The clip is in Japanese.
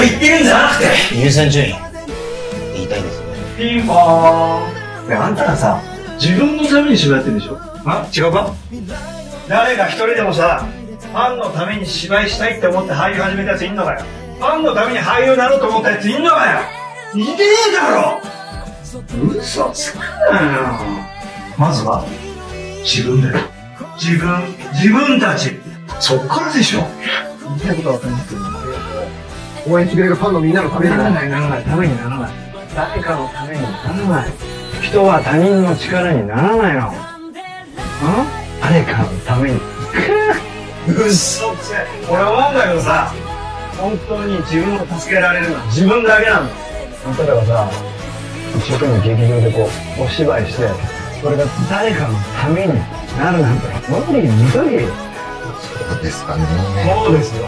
こと言ってるんじゃなくて。優先順位。言いたいですね。ピンポーンねあんたらさ自分のために芝居やってるでしょ？あ？違うか？誰か一人でもさファンのために芝居したいって思って俳優始めたやついんのかよ。ファンのために俳優になろうと思ったやついんのかよ。いねえだろ！嘘つくなよ。まずは自分だよ。自分自分たち。そっからでしょ。言いたいことは分かりますけど、応援してくれるファンのみんなのためにならないならないために。ならない誰かのために。ならない人は他人の力にならないの。ん誰かのために。嘘。つけ俺思うんだけどさ。本当に自分を助けられるのは自分だけなんだあんたらがさ一生懸命劇場でこうお芝居してそれが誰かのためになるなんて。無理無理。そうですかね。そうですよ